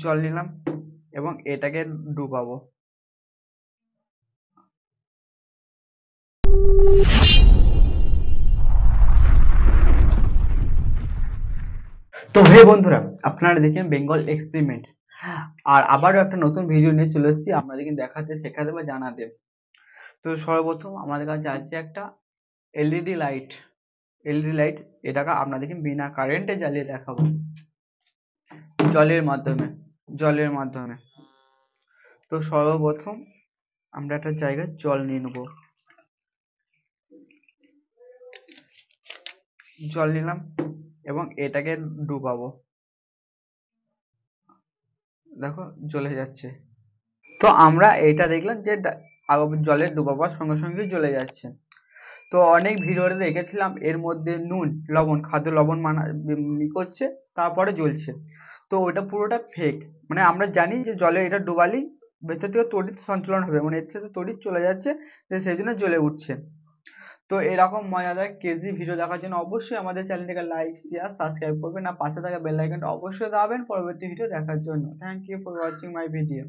জল নিলাম এবং এটাকে ডুবাবো। তো হে বন্ধুরা আপনারা দেখেন বেঙ্গল এক্সপেরিমেন্ট আর আবারও একটা নতুন ভিডিও নিয়ে চলে এসেছি আপনাদেরকে দেখাতে শেখাতে বা জানাতে। তো সর্বপ্রথম আমাদের কাছে আছে একটা এলইডি লাইট এলইডি লাইট এটাকে আপনাদেরকে বিনা কারেন্টে জ্বালিয়ে দেখাবো। জলের মাধ্যমে। জলের মাধ্যমে। তো সর্বপ্রথম আমরা একটা জায়গায় জল নিয়ে নেব। জল নিলাম এবং এটাকে ডুবাবো। দেখো, জ্বলে যাচ্ছে। তো আমরা এটা দেখলাম যে জলে ডুবাবার সঙ্গে সঙ্গে জ্বলে যাচ্ছে। তো অনেক ভিডিওতে দেখেছিলাম, এর মধ্যে নুন, লবণ, খাদ্য লবণ মানা করছে, তারপরে জ্বলছে। তো ওটা পুরোটা ফেক মানে আমরা জানি যে জলে এটা ডোবালেই ভেতর থেকে তড়িৎ সঞ্চালন হবে। মানে এর সাথে তড়িৎ চলে যাচ্ছে সেই জন্য জ্বলে উঠছে। তো এরকম মজাদার কেজি ভিডিও দেখার জন্য অবশ্যই আমাদের চ্যানেলটিকে লাইক শেয়ার সাবস্ক্রাইব করবেন। আর পাশে থাকা বেল আইকনটা অবশ্যই দাবেন পরবর্তী ভিডিও দেখার জন্য। Thank you for watching my video